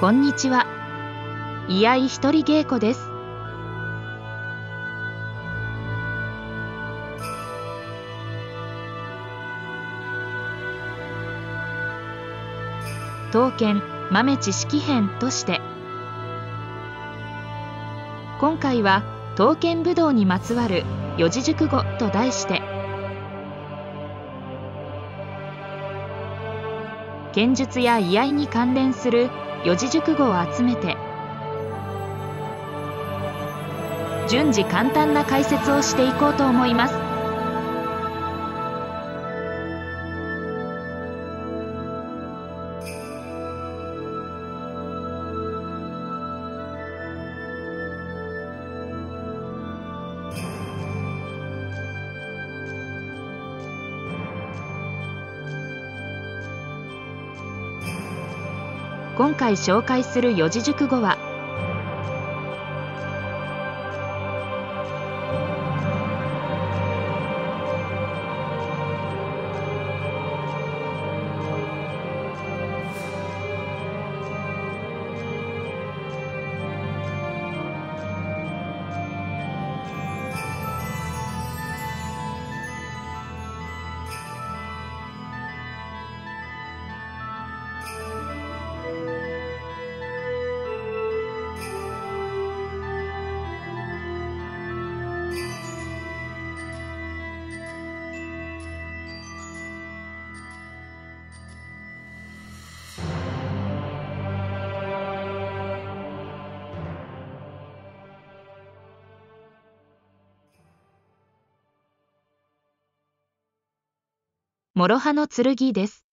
こんにちは。居合一人稽古です。刀剣豆知識編として今回は刀剣武道にまつわる四字熟語と題して剣術や居合に関連する四字熟語を集めて順次簡単な解説をしていこうと思います。今回紹介する四字熟語は諸刃の剣です。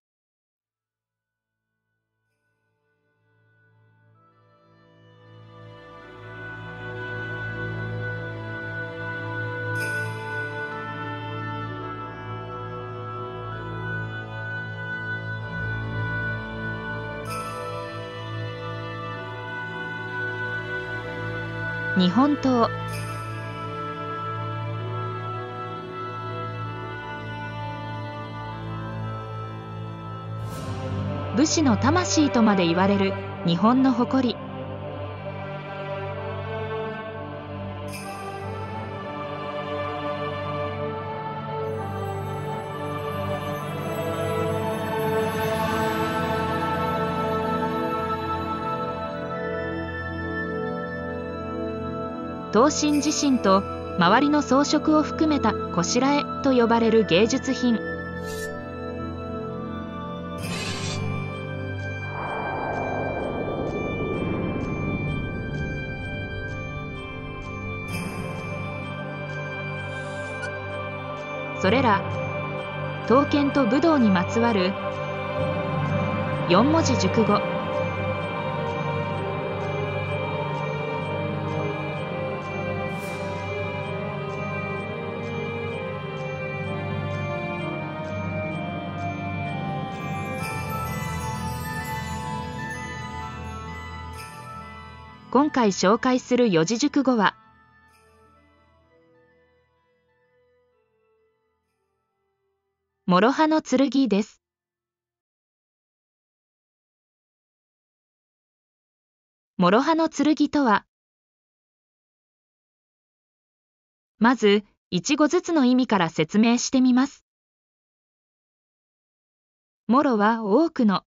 日本刀武士の魂とまで言われる日本の誇り。刀身自身と周りの装飾を含めたこしらえと呼ばれる芸術品。それら刀剣と武道にまつわる4文字熟語。今回紹介する四字熟語は諸刃の剣です。諸刃の剣とは、まず、一語ずつの意味から説明してみます。諸は多くの。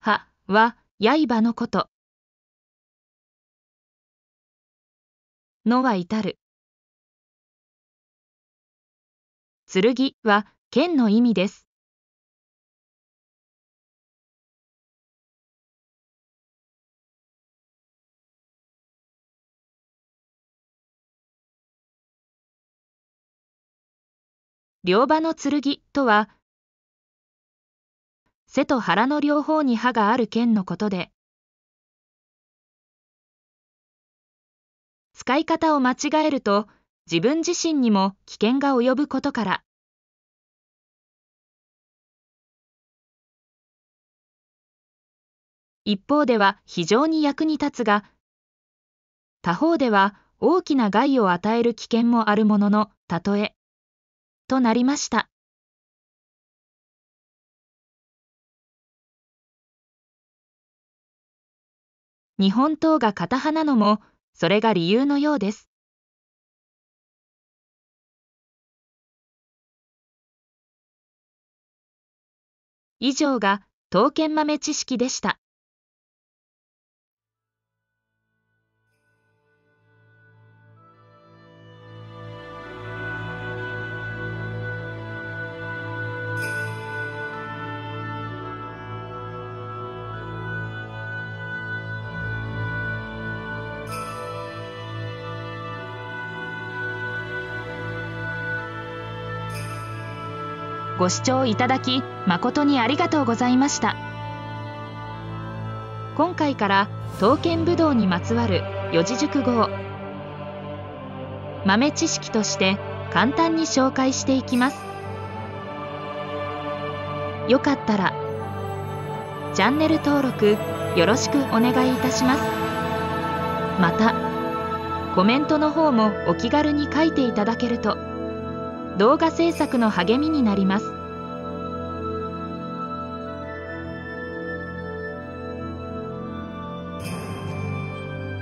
刃は刃のこと。のは至る。剣は剣の意味です。両刃の剣とは、背と腹の両方に刃がある剣のことで、使い方を間違えると、自分自身にも危険が及ぶことから、一方では非常に役に立つが、他方では大きな害を与える危険もあるものの、たとえ、となりました。日本刀が片派なのも、それが理由のようです。以上が刀剣豆知識でした。ご視聴いただき誠にありがとうございました。今回から刀剣武道にまつわる四字熟語を豆知識として簡単に紹介していきます。よかったらチャンネル登録よろしくお願いいたします。またコメントの方もお気軽に書いていただけると動画制作の励みになります。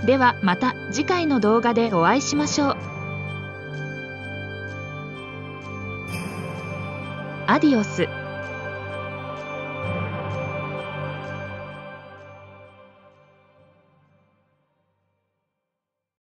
ではまた次回の動画でお会いしましょう。アディオス。